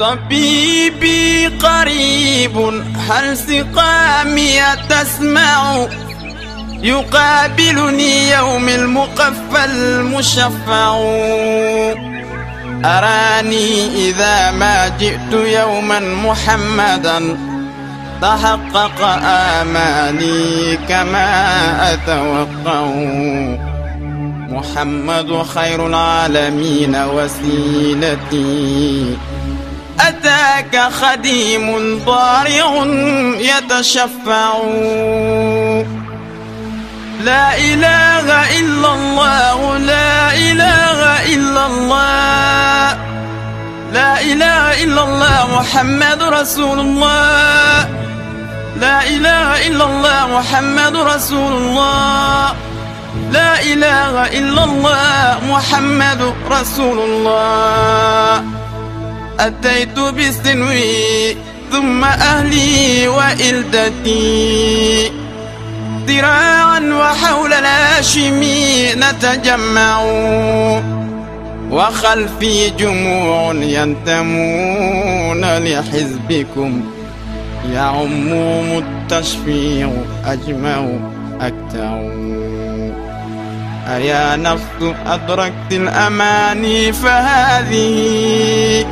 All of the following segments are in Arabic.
طبيبي قريب هل سقامي تسمع؟ يقابلني يوم المقفى المشفع أراني إذا ما جئت يوما محمدا تحقق آمالي كما أتوقع. محمد خير العالمين وسيلتي. أتاك خديم ضارع يتشفع. لا إله إلا الله لا إله إلا الله. لا إله إلا الله محمد رسول الله. لا إله إلا الله محمد رسول الله. لا إله إلا الله محمد رسول الله. أتيت بسنوي ثم أهلي وإلدتي. ذراعا وحول الهاشمي نتجمع. وخلفي جموع ينتمون لحزبكم. يعمهم التشفيع أجمع أكتع. أيا نفس أدركت الأماني فهذه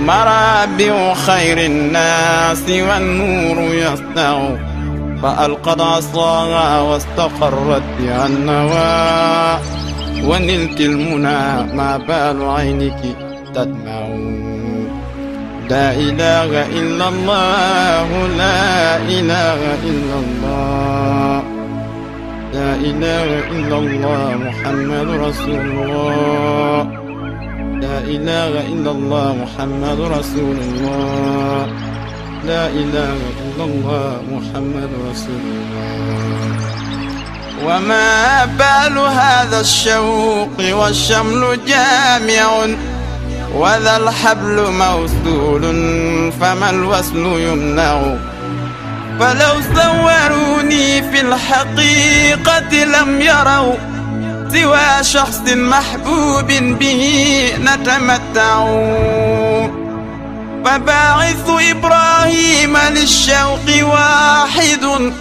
مرابع خير الناس والنور يسطع فألقت عصاها واستقرت بها النوى. ونلت المنى ما بال عينك تدمع. لا إله إلا الله لا إله إلا الله. لا إله إلا الله محمد رسول الله. لا إله إلا الله محمد رسول الله. لا إله إلا الله محمد رسول الله. وما بال هذا الشوق والشمل جامع وذا الحبل موصول فما الوصل يمنع. فلو صوروني في الحقيقة لم يروا سوى شخص محبوب به نتمتع. فباعث إبراهيم للشوق واحد.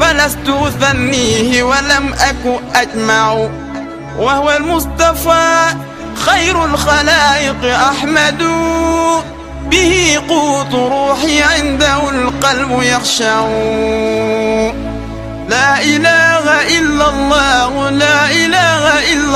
فلست أثنيه ولم أك أجمع. وهو المصطفى خير الخلائق أحمد. به قوت روحي عنده القلب يخشع. لا إله إلا